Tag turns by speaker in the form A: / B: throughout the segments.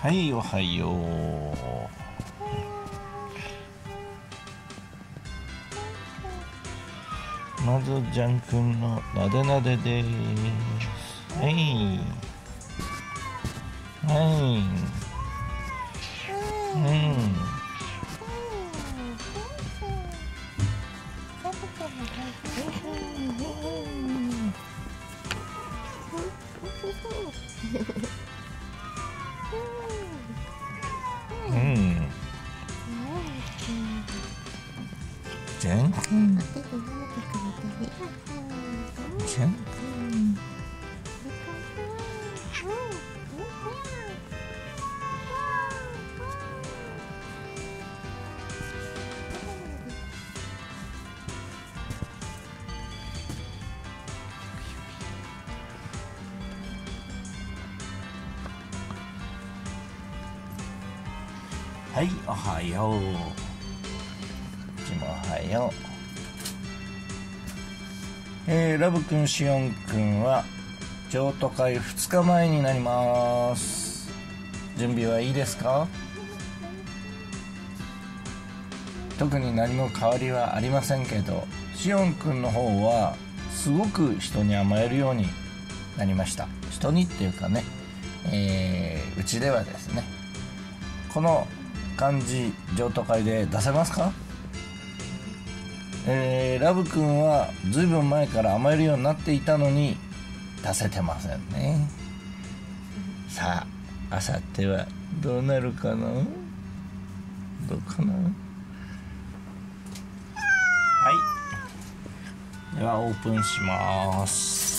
A: はいおはよう。まずジャン君のなでなでです。はい。はい。うん。はいおはよう。いつもおはよう。えー、ラブくんしおんくんは譲渡会2日前になります。準備はいいですか？特に何も変わりはありませんけどしおんくんの方はすごく人に甘えるようになりました。人にっていうかねえーうちではですねこの感じ譲渡会で出せますか？えー、ラブくんはずいぶん前から甘えるようになっていたのに出せてませんね。さああさってはどうなるかな？どうかな？はい。ではオープンします。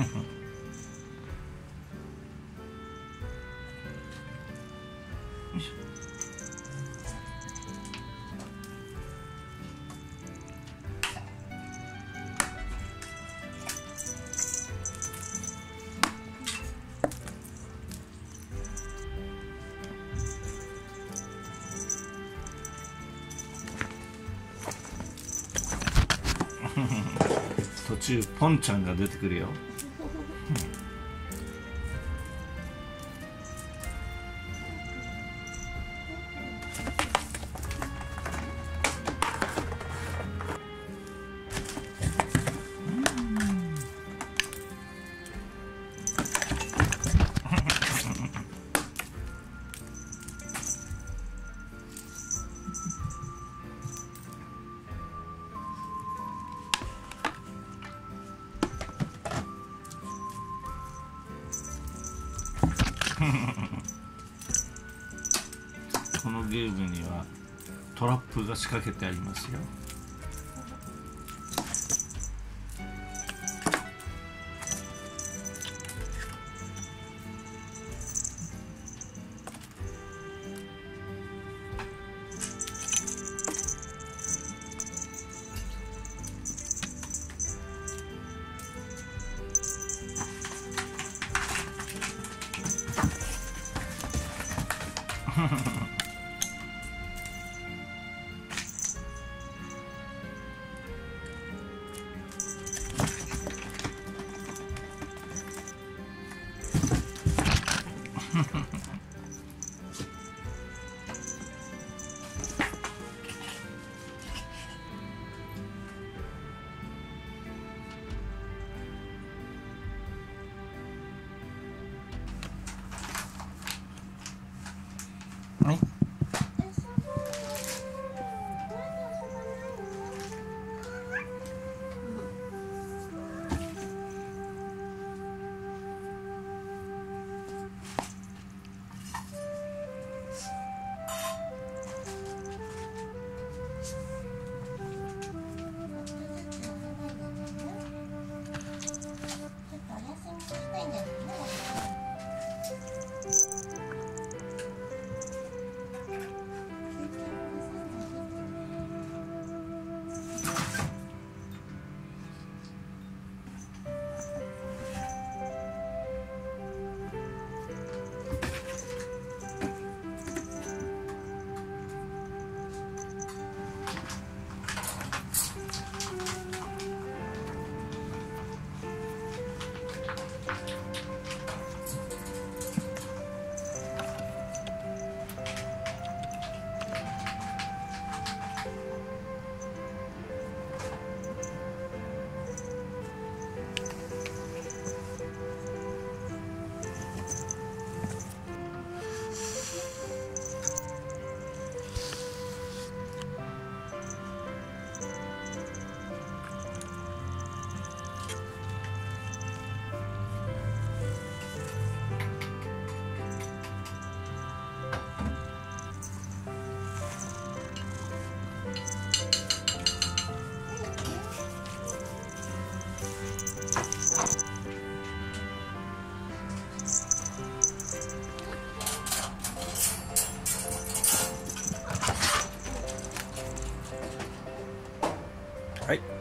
A: 途中ポンちゃんが出てくるよ。Hmm. このゲームにはトラップが仕掛けてありますよ。は い はい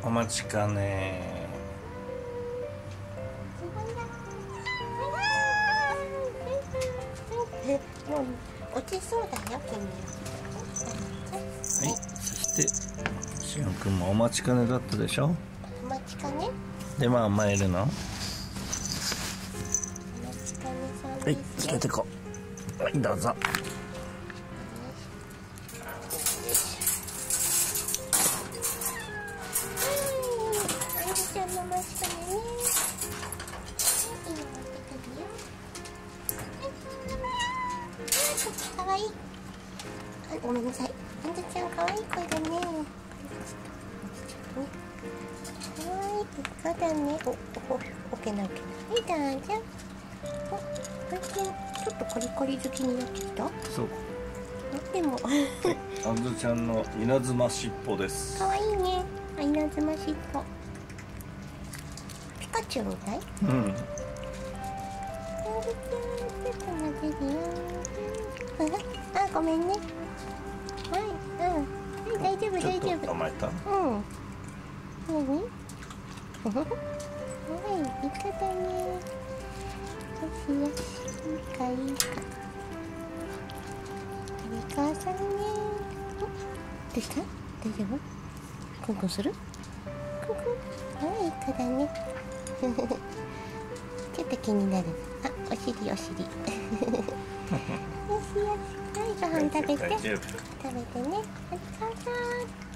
A: お待ちかね。
B: もう落ちそうだよ君。
A: はいそしてしおんくんもお待ちかねだったでしょ？
B: お待ちかね？
A: でも甘えるの？
B: お待ちかねさん
A: はい
B: です。よ
A: 連れてこはいどうぞ
B: ゆりちゃんの待ちかねねいいよ持ってくるよあかわいいあごめんなさいあんたちゃんかわいい子だねいい子だねおおおおけなおけなはいどうぞお最近ちょっとコリコリ好きになってきた？
A: そう。
B: でも。
A: あんずちゃんの稲妻しっぽです。
B: かわいいね。あ稲妻しっぽピカチュウみたい
A: うん
B: あ、ごめんね。はい、うん、はい、大丈夫、
A: ちょっ
B: 大丈夫。
A: えた
B: うん。何。はい、だね。よしよし、いいか、いいか。さんね。おどうした？大丈夫？クンクンする？クンクン。はい、だね。ちょっと気になる。あ、お尻、お尻。よしよし。はい、ご飯食べて。食べてね。はい、そうそう。